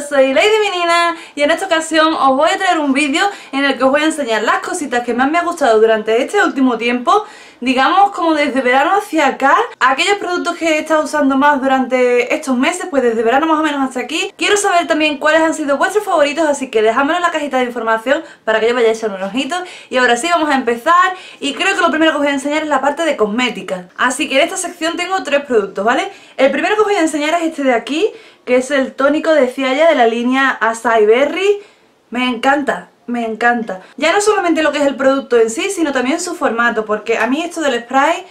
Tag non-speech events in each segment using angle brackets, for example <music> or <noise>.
soy Lady Menina y en esta ocasión os voy a traer un vídeo en el que os voy a enseñar las cositas que más me ha gustado durante este último tiempo digamos como desde verano hacia acá. Aquellos productos que he estado usando más durante estos meses pues desde verano más o menos hasta aquí. Quiero saber también cuáles han sido vuestros favoritos así que dejadmelo en la cajita de información para que yo vaya echar un ojito. Y ahora sí vamos a empezar. Y creo que lo primero que os voy a enseñar es la parte de cosmética. Así que en esta sección tengo tres productos ¿vale? el primero que os voy a enseñar es este de aquí que es el tónico de Ciaya de la línea Acai Berry me encanta, me encanta. Ya no solamente lo que es el producto en sí, sino también su formato, porque a mí esto del spray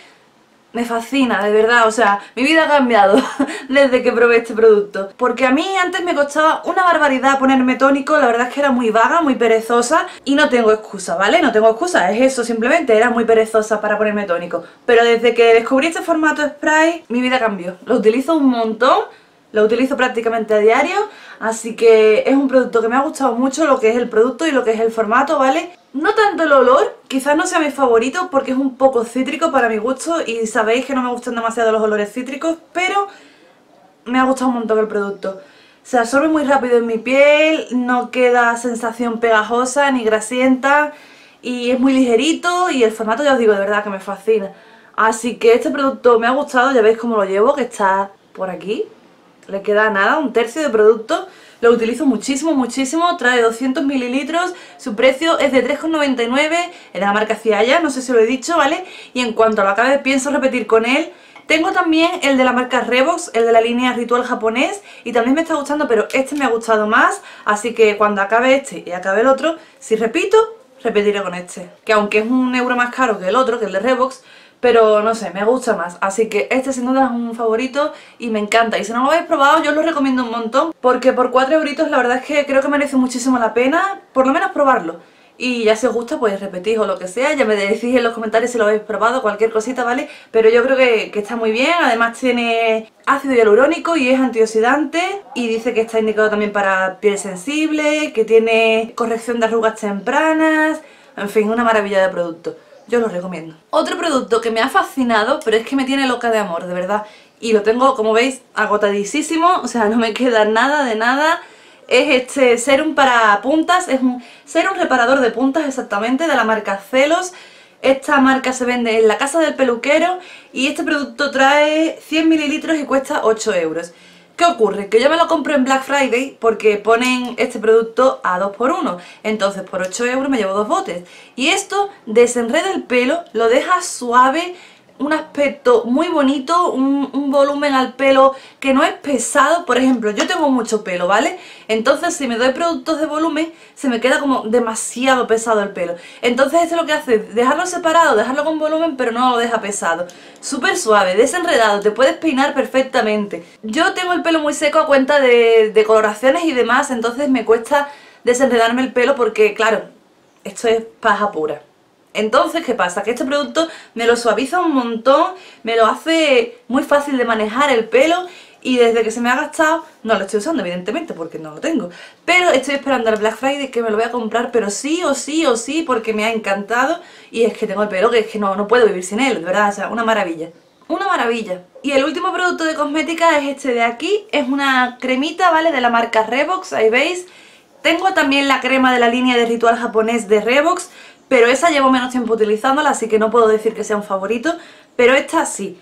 me fascina, de verdad, o sea, mi vida ha cambiado <laughs> desde que probé este producto. Porque a mí antes me costaba una barbaridad ponerme tónico, la verdad es que era muy vaga, muy perezosa y no tengo excusa, ¿vale? No tengo excusa, es eso, simplemente era muy perezosa para ponerme tónico. Pero desde que descubrí este formato spray, mi vida cambió. Lo utilizo un montón lo utilizo prácticamente a diario, así que es un producto que me ha gustado mucho lo que es el producto y lo que es el formato, ¿vale? No tanto el olor, quizás no sea mi favorito porque es un poco cítrico para mi gusto y sabéis que no me gustan demasiado los olores cítricos, pero me ha gustado un montón el producto. Se absorbe muy rápido en mi piel, no queda sensación pegajosa ni grasienta y es muy ligerito y el formato ya os digo de verdad que me fascina. Así que este producto me ha gustado, ya veis cómo lo llevo, que está por aquí, le queda nada, un tercio de producto. Lo utilizo muchísimo, muchísimo, trae 200 mililitros, su precio es de 3,99, es de la marca Ciaya, no sé si lo he dicho, ¿vale? Y en cuanto lo acabe pienso repetir con él. Tengo también el de la marca Revox, el de la línea Ritual japonés, y también me está gustando, pero este me ha gustado más, así que cuando acabe este y acabe el otro, si repito, repetiré con este. Que aunque es un euro más caro que el otro, que el de Revox, pero no sé, me gusta más. Así que este sin duda es un favorito y me encanta. Y si no lo habéis probado, yo os lo recomiendo un montón, porque por 4 euritos la verdad es que creo que merece muchísimo la pena, por lo menos probarlo. Y ya si os gusta, pues repetís o lo que sea, ya me decís en los comentarios si lo habéis probado, cualquier cosita, ¿vale? Pero yo creo que, que está muy bien, además tiene ácido hialurónico y es antioxidante y dice que está indicado también para piel sensible, que tiene corrección de arrugas tempranas, en fin, una maravilla de producto yo lo recomiendo. Otro producto que me ha fascinado, pero es que me tiene loca de amor, de verdad. Y lo tengo, como veis, agotadísimo, o sea, <laughs> no me queda nada de nada. Es este serum para puntas, es un serum reparador de puntas exactamente, de la marca Celos. Esta marca se vende en la casa del peluquero y este producto trae 100 mililitros y cuesta 8 euros. ¿Qué ocurre? Que yo me lo compro en Black Friday porque ponen este producto a 2x1. Entonces por 8 euros me llevo dos botes. Y esto desenreda el pelo, lo deja suave, un aspecto muy bonito, un, volumen al pelo que no es pesado. Por ejemplo, yo tengo mucho pelo, ¿vale? Entonces si me doy productos de volumen, se me queda como demasiado pesado el pelo. Entonces esto es lo que hace, dejarlo separado, dejarlo con volumen, pero no lo deja pesado. Súper suave, desenredado, te puedes peinar perfectamente. Yo tengo el pelo muy seco a cuenta de, de coloraciones y demás, entonces me cuesta desenredarme el pelo porque, claro, esto es paja pura. Entonces, ¿qué pasa? Que este producto me lo suaviza un montón, me lo hace muy fácil de manejar el pelo y desde que se me ha gastado, no lo estoy usando evidentemente porque no lo tengo, pero estoy esperando al Black Friday que me lo voy a comprar, pero sí o sí o sí porque me ha encantado y es que tengo el pelo que es que no, no puedo vivir sin él, de verdad, o sea, una maravilla. Una maravilla. Y el último producto de cosmética es este de aquí, es una cremita, ¿vale? De la marca Revox, ahí veis. Tengo también la crema de la línea de ritual japonés de Revox, pero esa llevo menos tiempo utilizándola, así que no puedo decir que sea un favorito, pero esta sí.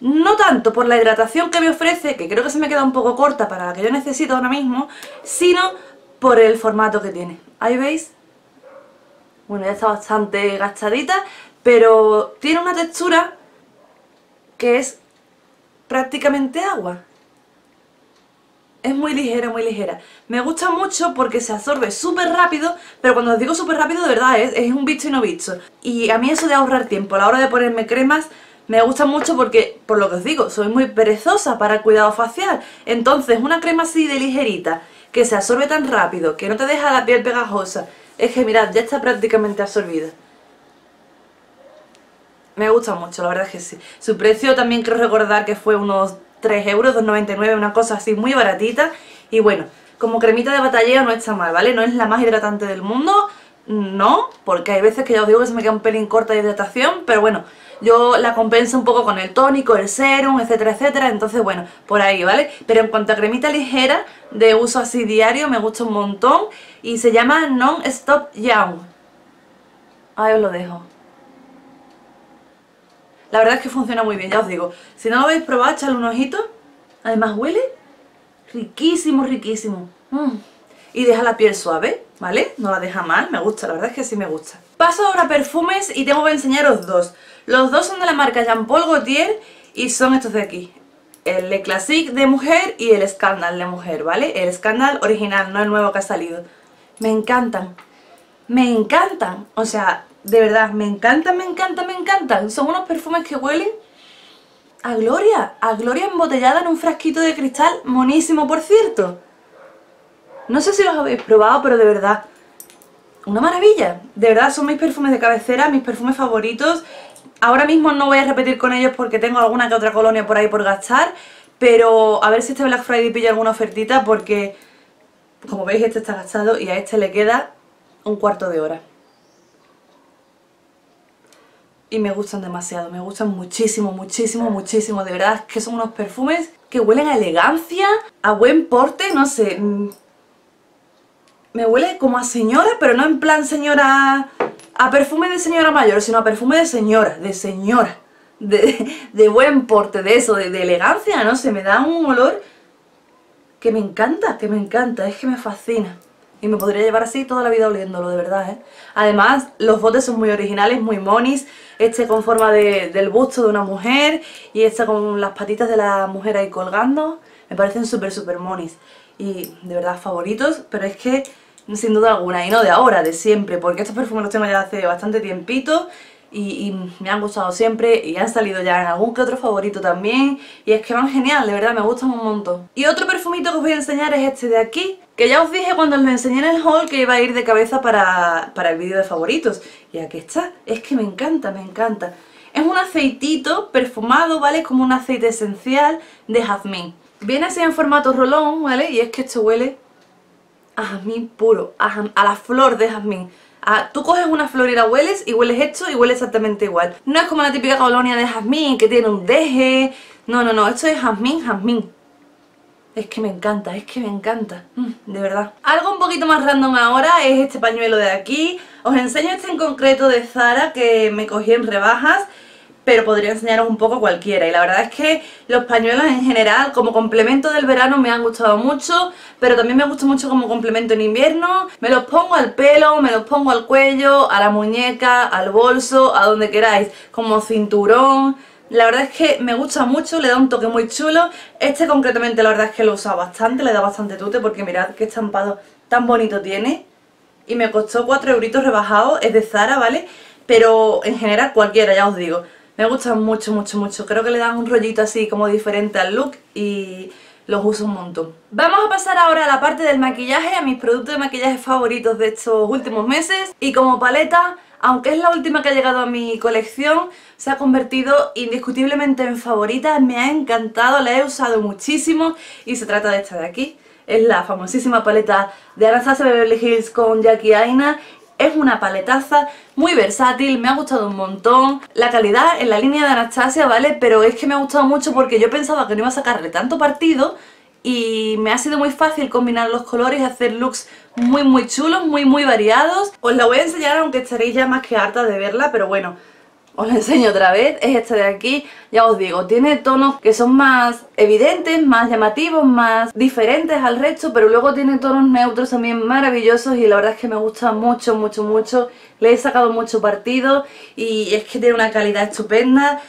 No tanto por la hidratación que me ofrece, que creo que se me queda un poco corta para la que yo necesito ahora mismo, sino por el formato que tiene. Ahí veis, bueno ya está bastante gastadita, pero tiene una textura que es prácticamente agua es muy ligera, muy ligera. Me gusta mucho porque se absorbe súper rápido, pero cuando os digo súper rápido, de verdad, es, es un bicho y no bicho. Y a mí eso de ahorrar tiempo a la hora de ponerme cremas me gusta mucho porque, por lo que os digo, soy muy perezosa para el cuidado facial. Entonces, una crema así de ligerita, que se absorbe tan rápido, que no te deja la piel pegajosa, es que mirad, ya está prácticamente absorbida. Me gusta mucho, la verdad es que sí. Su precio también quiero recordar que fue unos 3 euros, 2,99, una cosa así muy baratita. Y bueno, como cremita de batalleo no está mal, ¿vale? No es la más hidratante del mundo, no, porque hay veces que ya os digo que se me queda un pelín corta de hidratación, pero bueno, yo la compenso un poco con el tónico, el serum, etcétera, etcétera, entonces bueno, por ahí, ¿vale? Pero en cuanto a cremita ligera, de uso así diario, me gusta un montón y se llama Non-Stop Young. Ahí os lo dejo. La verdad es que funciona muy bien, ya os digo. Si no lo habéis probado, echadle un ojito. Además huele riquísimo, riquísimo. Mm. Y deja la piel suave, ¿vale? No la deja mal, me gusta, la verdad es que sí me gusta. Paso ahora a perfumes y tengo que enseñaros dos. Los dos son de la marca Jean Paul Gaultier y son estos de aquí. El Le Classique de mujer y el Scandal de mujer, ¿vale? El Scandal original, no el nuevo que ha salido. Me encantan. Me encantan. O sea, de verdad, me encantan, me encantan, me encantan. Son unos perfumes que huelen a Gloria. A Gloria embotellada en un frasquito de cristal, monísimo por cierto. No sé si los habéis probado, pero de verdad, una maravilla. De verdad, son mis perfumes de cabecera, mis perfumes favoritos. Ahora mismo no voy a repetir con ellos porque tengo alguna que otra colonia por ahí por gastar. Pero a ver si este Black Friday pilla alguna ofertita porque, como veis, este está gastado y a este le queda un cuarto de hora. Y me gustan demasiado, me gustan muchísimo, muchísimo, muchísimo. De verdad, es que son unos perfumes que huelen a elegancia, a buen porte, no sé mm, me huele como a señora, pero no en plan señora... A perfume de señora mayor, sino a perfume de señora, de señora. De, buen porte, de eso, de, elegancia, no sé, me da un olor que me encanta, que me encanta, es que me fascina. Y me podría llevar así toda la vida oliéndolo, de verdad, ¿eh? Además, los botes son muy originales, muy monis. Este con forma del busto de una mujer y este con las patitas de la mujer ahí colgando. Me parecen súper, súper monis. Y de verdad favoritos, pero es que sin duda alguna, y no de ahora, de siempre, porque estos perfumes los tengo ya hace bastante tiempito y, me han gustado siempre y han salido ya en algún que otro favorito también y es que van genial, de verdad, me gustan un montón. Y otro perfumito que os voy a enseñar es este de aquí, que ya os dije cuando os lo enseñé en el haul que iba a ir de cabeza para, para el vídeo de favoritos y aquí está, es que me encanta, me encanta. Es un aceitito perfumado, ¿vale? Como un aceite esencial de jazmín. Viene así en formato rolón, ¿vale? Y es que esto huele a jazmín puro, a, la flor de jazmín. tú coges una flor y la hueles y hueles esto y huele exactamente igual. No es como la típica colonia de jazmín que tiene un deje. No, no, no, esto es jazmín, jazmín. Es que me encanta, es que me encanta, mm, de verdad. Algo un poquito más random ahora es este pañuelo de aquí. Os enseño este en concreto de Zara que me cogí en rebajas pero podría enseñaros un poco cualquiera y la verdad es que los pañuelos en general como complemento del verano me han gustado mucho pero también me gusta mucho como complemento en invierno me los pongo al pelo, me los pongo al cuello, a la muñeca, al bolso, a donde queráis como cinturón la verdad es que me gusta mucho, le da un toque muy chulo este concretamente la verdad es que lo he usado bastante, le da bastante tute porque mirad qué estampado tan bonito tiene y me costó 4 euritos rebajados, es de Zara, ¿vale? Pero en general cualquiera, ya os digo me gustan mucho, mucho, mucho. Creo que le dan un rollito así como diferente al look y los uso un montón. Vamos a pasar ahora a la parte del maquillaje, a mis productos de maquillaje favoritos de estos últimos meses. Y como paleta, aunque es la última que ha llegado a mi colección, se ha convertido indiscutiblemente en favorita. Me ha encantado, la he usado muchísimo y se trata de esta de aquí. Es la famosísima paleta de Anastasia Beverly Hills con Jackie Aina es una paletaza muy versátil, me ha gustado un montón. La calidad en la línea de Anastasia, ¿vale? Pero es que me ha gustado mucho porque yo pensaba que no iba a sacarle tanto partido y me ha sido muy fácil combinar los colores y hacer looks muy muy chulos, muy muy variados. Os la voy a enseñar aunque estaréis ya más que harta de verla, pero bueno, os la enseño otra vez, es este de aquí, ya os digo, tiene tonos que son más evidentes, más llamativos, más diferentes al resto, pero luego tiene tonos neutros también maravillosos y la verdad es que me gusta mucho, mucho, mucho, le he sacado mucho partido y es que tiene una calidad estupenda,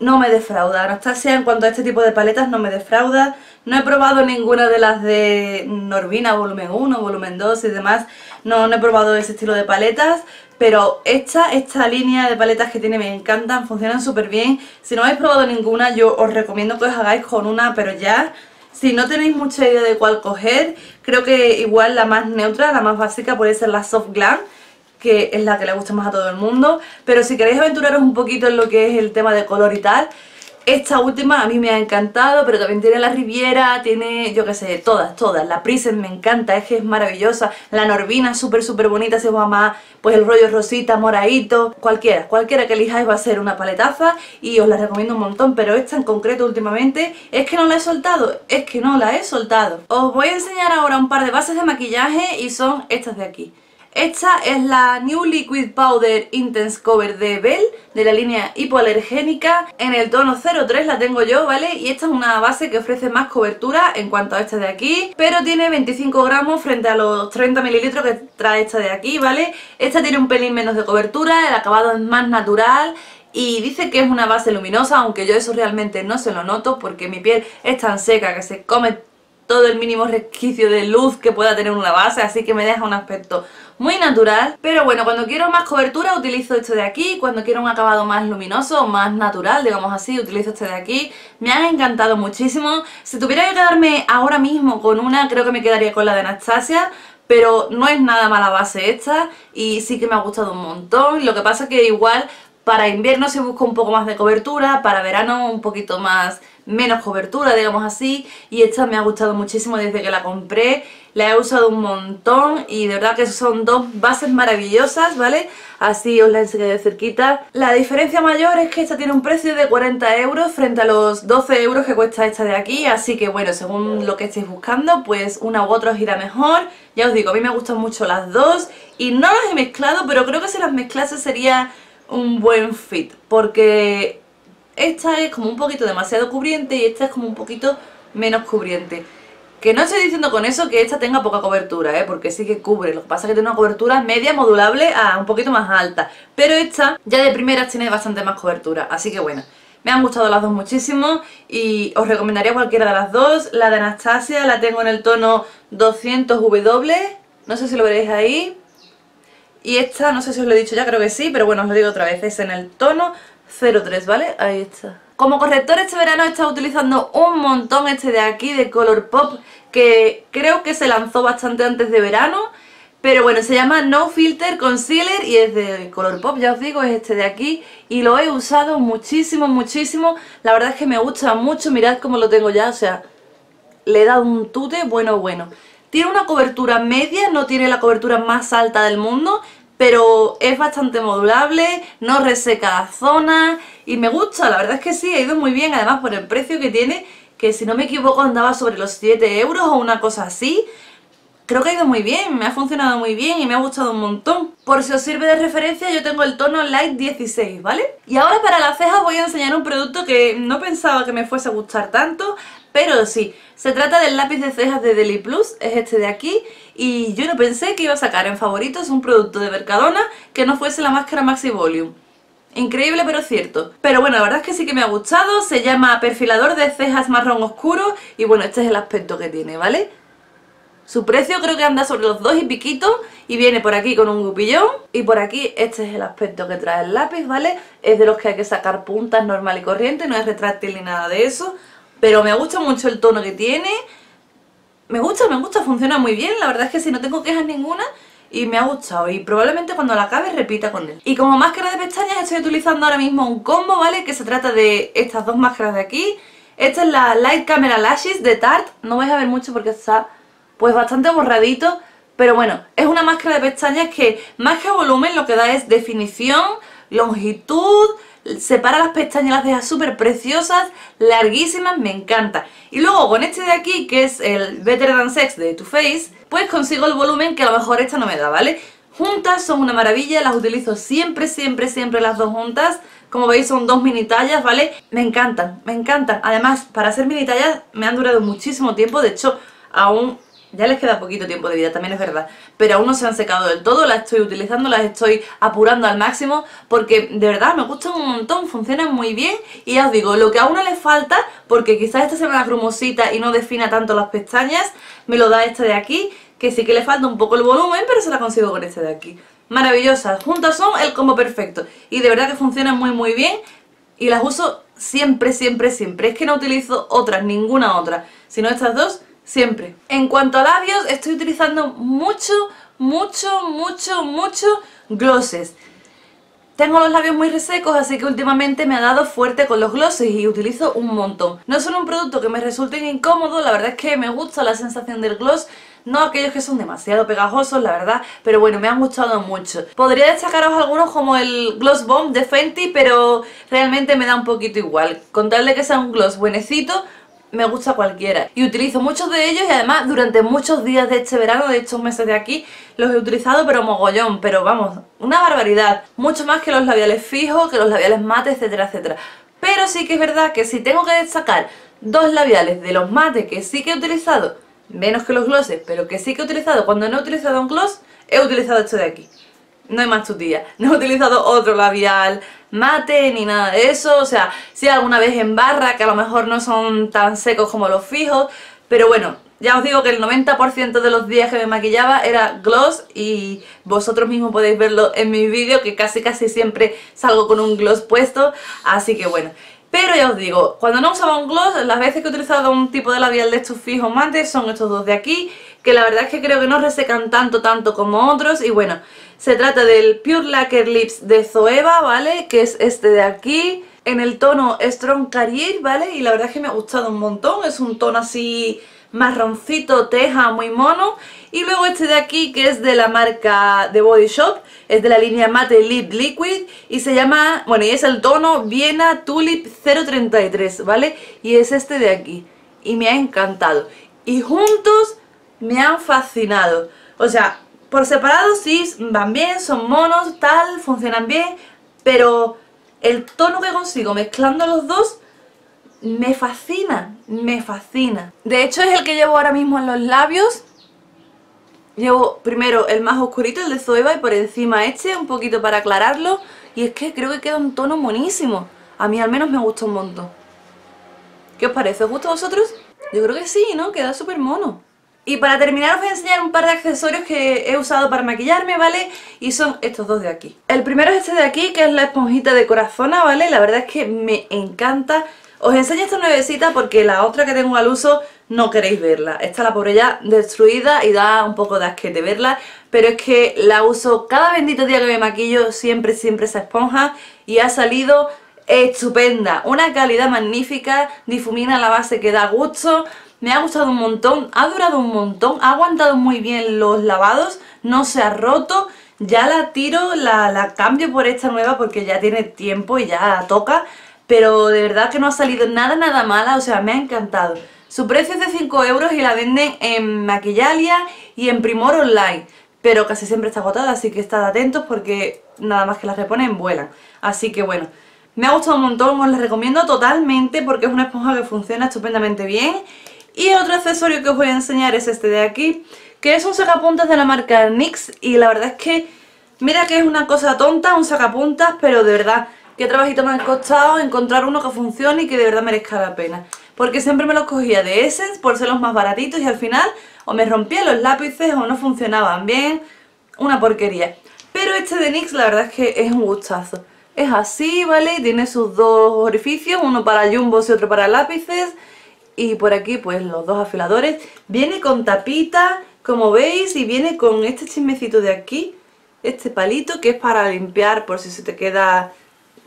no me defrauda, Anastasia en cuanto a este tipo de paletas no me defrauda, no he probado ninguna de las de Norvina volumen 1, volumen 2 y demás, no, no he probado ese estilo de paletas, pero esta, esta línea de paletas que tiene me encantan, funcionan súper bien. Si no habéis probado ninguna, yo os recomiendo que os hagáis con una, pero ya... Si no tenéis mucha idea de cuál coger, creo que igual la más neutra, la más básica puede ser la Soft Glam, que es la que le gusta más a todo el mundo. Pero si queréis aventuraros un poquito en lo que es el tema de color y tal, Esta última a mí me ha encantado, pero también tiene la Riviera, tiene, yo qué sé, todas, todas. La Prisen me encanta, es que es maravillosa. La Norvina súper, súper bonita, os va más, pues el rollo rosita, moradito. Cualquiera, cualquiera que elijáis va a ser una paletaza y os la recomiendo un montón. Pero esta en concreto últimamente es que no la he soltado, es que no la he soltado. Os voy a enseñar ahora un par de bases de maquillaje y son estas de aquí. Esta es la New Liquid Powder Intense Cover de Bell, de la línea hipoalergénica. En el tono 03 la tengo yo, ¿vale? Y esta es una base que ofrece más cobertura en cuanto a esta de aquí, pero tiene 25 gramos frente a los 30 mililitros que trae esta de aquí, ¿vale? Esta tiene un pelín menos de cobertura, el acabado es más natural y dice que es una base luminosa, aunque yo eso realmente no se lo noto porque mi piel es tan seca que se come todo el mínimo resquicio de luz que pueda tener una base, así que me deja un aspecto muy natural. Pero bueno, cuando quiero más cobertura utilizo esto de aquí, cuando quiero un acabado más luminoso, más natural, digamos así, utilizo este de aquí. Me han encantado muchísimo. Si tuviera que quedarme ahora mismo con una, creo que me quedaría con la de Anastasia, pero no es nada mala base esta y sí que me ha gustado un montón. Lo que pasa que igual para invierno se busca un poco más de cobertura, para verano un poquito más menos cobertura, digamos así, y esta me ha gustado muchísimo desde que la compré, la he usado un montón y de verdad que son dos bases maravillosas, ¿vale? Así os la enseño de cerquita. La diferencia mayor es que esta tiene un precio de 40 euros frente a los 12 euros que cuesta esta de aquí, así que bueno, según lo que estéis buscando, pues una u otra os irá mejor. Ya os digo, a mí me gustan mucho las dos y no las he mezclado, pero creo que si las mezclase sería un buen fit, porque esta es como un poquito demasiado cubriente y esta es como un poquito menos cubriente. Que no estoy diciendo con eso que esta tenga poca cobertura, ¿eh? porque sí que cubre. Lo que pasa es que tiene una cobertura media modulable a un poquito más alta. Pero esta ya de primeras tiene bastante más cobertura, así que bueno. Me han gustado las dos muchísimo y os recomendaría cualquiera de las dos. La de Anastasia la tengo en el tono 200W, no sé si lo veréis ahí. Y esta, no sé si os lo he dicho ya, creo que sí, pero bueno, os lo digo otra vez, es en el tono 03, ¿vale? Ahí está. Como corrector este verano he estado utilizando un montón este de aquí, de Colourpop, que creo que se lanzó bastante antes de verano. Pero bueno, se llama No Filter Concealer y es de Colourpop, ya os digo, es este de aquí. Y lo he usado muchísimo, muchísimo. La verdad es que me gusta mucho, mirad cómo lo tengo ya, o sea, le he dado un tute bueno, bueno. Tiene una cobertura media, no tiene la cobertura más alta del mundo, pero es bastante modulable, no reseca la zona y me gusta, la verdad es que sí, ha ido muy bien, además por el precio que tiene, que si no me equivoco andaba sobre los 7 euros o una cosa así, creo que ha ido muy bien, me ha funcionado muy bien y me ha gustado un montón. Por si os sirve de referencia, yo tengo el tono Light 16, ¿vale? Y ahora para las cejas voy a enseñar un producto que no pensaba que me fuese a gustar tanto, pero sí, se trata del lápiz de cejas de Deli Plus, es este de aquí, y yo no pensé que iba a sacar en favoritos un producto de Mercadona que no fuese la máscara Maxi Volume. Increíble pero cierto. Pero bueno, la verdad es que sí que me ha gustado, se llama perfilador de cejas marrón oscuro y bueno, este es el aspecto que tiene, ¿vale? Su precio creo que anda sobre los dos y piquito y viene por aquí con un gupillón y por aquí este es el aspecto que trae el lápiz, ¿vale? Es de los que hay que sacar puntas normal y corriente, no es retráctil ni nada de eso. Pero me gusta mucho el tono que tiene. Me gusta, me gusta, funciona muy bien. La verdad es que si no tengo quejas ninguna y me ha gustado y probablemente cuando la acabe repita con él. Y como máscara de pestañas estoy utilizando ahora mismo un combo, ¿vale? Que se trata de estas dos máscaras de aquí. Esta es la Light Camera Lashes de Tarte. No vais a ver mucho porque está pues bastante borradito. Pero bueno, es una máscara de pestañas que más que volumen lo que da es definición, longitud, separa las pestañas, las deja súper preciosas, larguísimas, me encanta. Y luego con este de aquí, que es el Better Than Sex de Too Faced, pues consigo el volumen que a lo mejor esta no me da, ¿vale? Juntas son una maravilla, las utilizo siempre, siempre, siempre las dos juntas. Como veis son dos mini tallas, ¿vale? Me encantan, me encantan. Además, para hacer mini tallas me han durado muchísimo tiempo, de hecho, aún ya les queda poquito tiempo de vida, también es verdad. Pero aún no se han secado del todo, las estoy utilizando, las estoy apurando al máximo porque de verdad me gustan un montón, funcionan muy bien. Y ya os digo, lo que a uno le falta, porque quizás esta sea una grumosita y no defina tanto las pestañas, me lo da esta de aquí, que sí que le falta un poco el volumen, pero se la consigo con este de aquí. Maravillosas, juntas son el combo perfecto. Y de verdad que funcionan muy muy bien y las uso siempre, siempre, siempre. Es que no utilizo otras, ninguna otra, sino estas dos siempre. En cuanto a labios, estoy utilizando mucho, mucho, mucho, mucho glosses. Tengo los labios muy resecos, así que últimamente me ha dado fuerte con los glosses y utilizo un montón. No son un producto que me resulte incómodo, la verdad es que me gusta la sensación del gloss, no aquellos que son demasiado pegajosos, la verdad, pero bueno, me han gustado mucho. Podría destacaros algunos como el Gloss Bomb de Fenty, pero realmente me da un poquito igual. Con tal de que sea un gloss buenecito, me gusta cualquiera. Y utilizo muchos de ellos y además durante muchos días de este verano, de estos meses de aquí los he utilizado pero mogollón, pero vamos, una barbaridad, mucho más que los labiales fijos, que los labiales mates, etcétera, etcétera. Pero sí que es verdad que si tengo que destacar dos labiales de los mates que sí que he utilizado, menos que los glosses, pero que sí que he utilizado cuando no he utilizado un gloss, he utilizado este de aquí no hay más tutía. No he utilizado otro labial mate ni nada de eso. O sea, sí alguna vez en barra, que a lo mejor no son tan secos como los fijos. Pero bueno, ya os digo que el 90% de los días que me maquillaba era gloss y vosotros mismos podéis verlo en mi vídeo que casi casi siempre salgo con un gloss puesto, así que bueno. Pero ya os digo, cuando no usaba un gloss, las veces que he utilizado un tipo de labial de estos fijos mates son estos dos de aquí, que la verdad es que creo que no resecan tanto tanto como otros y bueno, se trata del Pure Lacquer Lips de Zoeva, ¿vale? Que es este de aquí, en el tono Strong Carrier, ¿vale? Y la verdad es que me ha gustado un montón, es un tono así marroncito, teja, muy mono. Y luego este de aquí, que es de la marca The Body Shop, es de la línea Matte Lip Liquid y se llama, bueno, y es el tono Viena Tulip 033, ¿vale? Y es este de aquí. Y me ha encantado. Y juntos me han fascinado. O sea, por separado sí, van bien, son monos, tal, funcionan bien, pero el tono que consigo mezclando los dos me fascina, me fascina. De hecho es el que llevo ahora mismo en los labios. Llevo primero el más oscurito, el de Zoeva, y por encima este, un poquito para aclararlo. Y es que creo que queda un tono monísimo. A mí al menos me gusta un montón. ¿Qué os parece? ¿Os gusta a vosotros? Yo creo que sí, ¿no? Queda súper mono. Y para terminar os voy a enseñar un par de accesorios que he usado para maquillarme, ¿vale? Y son estos dos de aquí. El primero es este de aquí, que es la esponjita de corazona, ¿vale? La verdad es que me encanta. Os enseño esta nuevecita porque la otra que tengo al uso no queréis verla. Esta la pobre ya destruida y da un poco de asquete verla, pero es que la uso cada bendito día que me maquillo, siempre, siempre esa esponja y ha salido estupenda. Una calidad magnífica, difumina la base que da gusto me ha gustado un montón, ha durado un montón, ha aguantado muy bien los lavados, no se ha roto. Ya la tiro, la, la cambio por esta nueva porque ya tiene tiempo y ya toca. Pero de verdad que no ha salido nada, nada mala, o sea, me ha encantado. Su precio es de 5 euros y la venden en Maquillalia y en Primor Online. Pero casi siempre está agotada, así que estad atentos porque nada más que las reponen vuelan. Así que bueno, me ha gustado un montón, os la recomiendo totalmente porque es una esponja que funciona estupendamente bien y otro accesorio que os voy a enseñar es este de aquí, que es un sacapuntas de la marca NYX y la verdad es que, mira que es una cosa tonta, un sacapuntas, pero de verdad, qué trabajito me ha costado encontrar uno que funcione y que de verdad merezca la pena. Porque siempre me los cogía de Essence por ser los más baratitos y al final o me rompían los lápices o no funcionaban bien, una porquería. Pero este de NYX la verdad es que es un gustazo. Es así, ¿vale? Tiene sus dos orificios, uno para jumbos y otro para lápices y por aquí pues los dos afiladores. Viene con tapita, como veis, y viene con este chismecito de aquí, este palito que es para limpiar por si se te queda,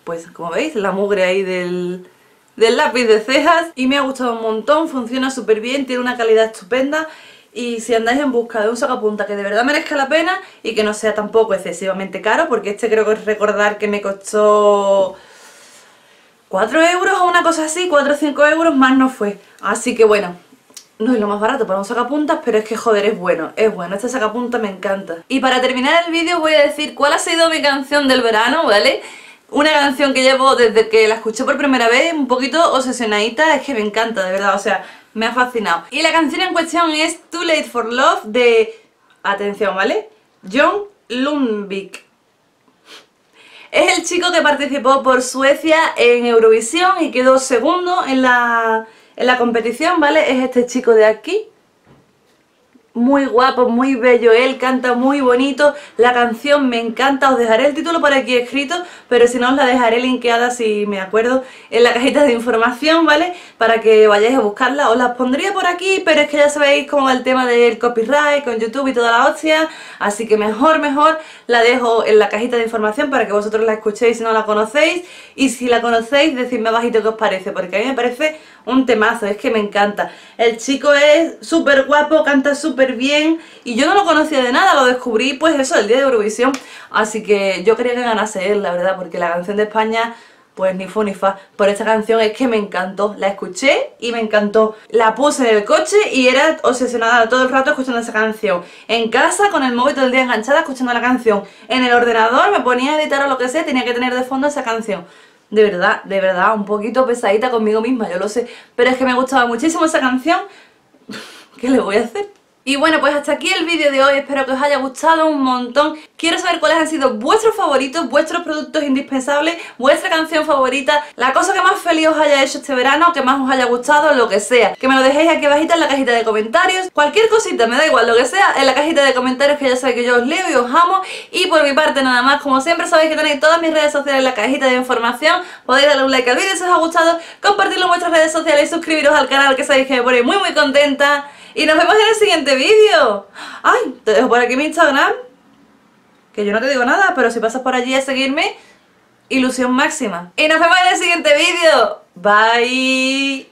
pues como veis, la mugre ahí del, del lápiz de cejas. Y me ha gustado un montón, funciona súper bien, tiene una calidad estupenda. Y si andáis en busca de un sacapunta que de verdad merezca la pena y que no sea tampoco excesivamente caro, porque este creo que recordar que me costó 4 euros o una cosa así, 4 o 5 euros más no fue. Así que bueno, no es lo más barato para un sacapuntas, pero es que joder, es bueno, es bueno, este sacapuntas me encanta. Y para terminar el vídeo voy a decir cuál ha sido mi canción del verano, ¿vale? Una canción que llevo desde que la escuché por primera vez, un poquito obsesionadita, es que me encanta, de verdad, o sea, me ha fascinado. Y la canción en cuestión es Too Late for Love de... Atención, ¿vale? John Lundvik. Es el chico que participó por Suecia en Eurovisión y quedó segundo en la, en la competición, ¿vale? Es este chico de aquí. Muy guapo, muy bello, él canta muy bonito, la canción me encanta, os dejaré el título por aquí escrito, pero si no os la dejaré linkeada si me acuerdo en la cajita de información, ¿vale? Para que vayáis a buscarla, os las pondría por aquí, pero es que ya sabéis cómo va el tema del copyright con YouTube y toda la hostia, así que mejor, mejor la dejo en la cajita de información para que vosotros la escuchéis si no la conocéis, y si la conocéis, decidme abajito qué os parece, porque a mí me parece un temazo, es que me encanta. El chico es súper guapo, canta súper bien y yo no lo conocía de nada, lo descubrí pues eso, el día de Eurovisión, así que yo quería que ganase él, la verdad, porque la canción de España pues ni fu ni fa. Por esta canción es que me encantó. La escuché y me encantó. La puse en el coche y era obsesionada todo el rato escuchando esa canción. En casa, con el móvil todo el día enganchada escuchando la canción. En el ordenador me ponía a editar o lo que sea, tenía que tener de fondo esa canción de verdad, de verdad, un poquito pesadita conmigo misma, yo lo sé, pero es que me gustaba muchísimo esa canción, <laughs> ¿qué le voy a hacer? Y bueno, pues hasta aquí el vídeo de hoy, espero que os haya gustado un montón. Quiero saber cuáles han sido vuestros favoritos, vuestros productos indispensables, vuestra canción favorita, la cosa que más feliz os haya hecho este verano, que más os haya gustado, lo que sea. Que me lo dejéis aquí abajito en la cajita de comentarios, cualquier cosita, me da igual, lo que sea, en la cajita de comentarios que ya sabéis que yo os leo y os amo. Y por mi parte nada más, como siempre sabéis que tenéis todas mis redes sociales en la cajita de información, podéis darle un like al vídeo si os ha gustado, compartirlo en vuestras redes sociales y suscribiros al canal que sabéis que me pone muy muy contenta. Y nos vemos en el siguiente vídeo. Ay, te dejo por aquí mi Instagram. Que yo no te digo nada, pero si pasas por allí a seguirme, ilusión máxima. Y nos vemos en el siguiente vídeo. Bye.